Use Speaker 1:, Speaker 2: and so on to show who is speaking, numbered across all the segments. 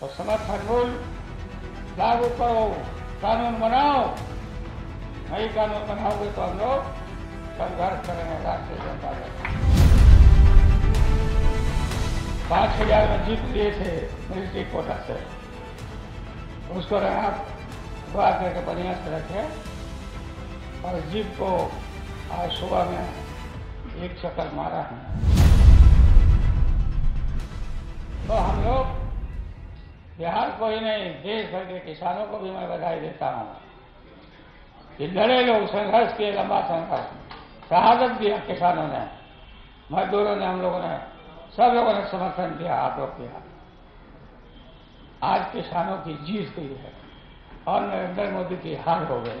Speaker 1: तो समर्थन मूल लागू करो, कानून बनाओ। नई कानून बनाओगे तो हम लोग संघर्ष करेंगे, राष्ट्रीय जनता दल। पाँच हज़ार में जीत लिए थे, मिलिट्री कोटा से। उसको रहा दुआ करके बढ़िया से रखे। और जीप को आज सुबह में एक चक्कर मारा है। तो हम लोग बिहार को ही नहीं, देश भर के किसानों को भी मैं बधाई देता हूँ। कि लड़े लोग संघर्ष किए, लंबा संघर्ष। शहादत दिया किसानों ने, मजदूरों ने, हम लोगों ने, सब लोगों ने समर्थन दिया आप लोग किया। आज किसानों की जीत हुई है, और नरेंद्र मोदी की हार हो गई।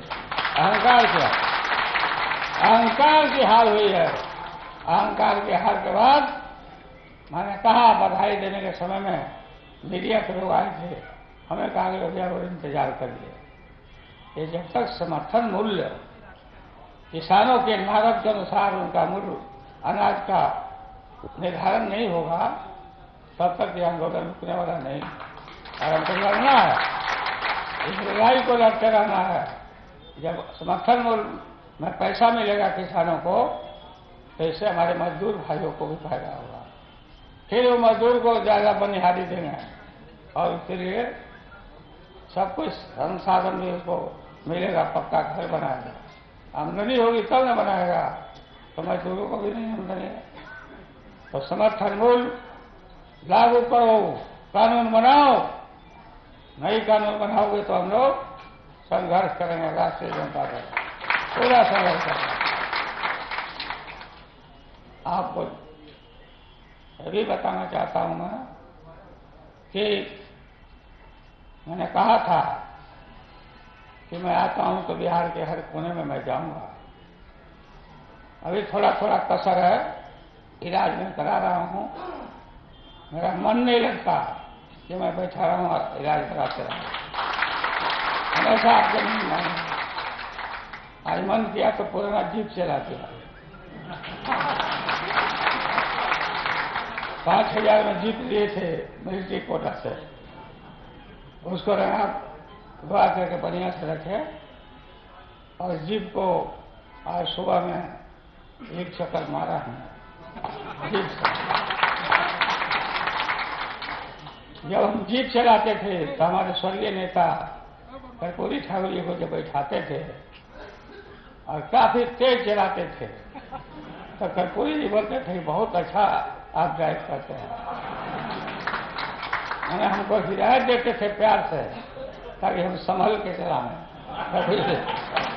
Speaker 1: अहंकार क्या अहंकार की हार हुई है। अहंकार की हार के बाद मैंने कहा, बधाई देने के समय में मीडिया के लोग आए थे, हमें कहा कि भैया और इंतज़ार करिए। ये जब तक समर्थन मूल्य किसानों के लागत के अनुसार उनका मूल्य अनाज का निर्धारण नहीं होगा, तब तक ये आंदोलन रुकने वाला नहीं। और हमको लड़ना है, इस लड़ाई को लड़ते रहना है। जब समर्थन मूल्य में पैसा मिलेगा किसानों को तो इससे हमारे मजदूर भाइयों को भी फ़ायदा होगा। फिर वो मजदूर को ज़्यादा बनिहारी देंगे। और उसके लिए सब कुछ संसाधन भी उसको मिलेगा, पक्का घर बनाएगा। आमदनी होगी तब न बनाएगा। तो मजदूरों को भी नहीं आमदनी है। तो समर्थन मूल्य लागू करो, कानून बनाओ। नई कानून बनाओगे तो हम लोग संघर्ष करेंगे, राष्ट्रीय जनता दल पूरा संघर्ष करेंगे। आपको भी बताना चाहता हूँ मैं कि मैंने कहा था कि मैं आता हूँ तो बिहार के हर कोने में मैं जाऊँगा। अभी थोड़ा थोड़ा कसर है, इलाज में करा रहा हूँ। मेरा मन नहीं लगता कि मैं बैठा रहा हूँ इलाज कराते रहा। हमेशा आपके नहीं माने आज मन किया तो पुराना जीप चला दिया। पाँच हज़ार में जीत लिए थे, मिलिट्री कोटा से। उसको रहना दुआ करके बढ़िया से रखे। और जीप को आज सुबह में एक चक्कर मारा है। जीप से। जब हम जीप चलाते थे तो हमारे स्वर्गीय नेता कर्पूरी ठाकुर जी को जब बैठाते थे, और काफ़ी तेज चलाते थे तो कर्पूरी जी बोलते थे बहुत अच्छा आप ड्राइव करते हैं। मैंने हमको हिदायत देते थे प्यार से ताकि हम संभल के चलाएँ।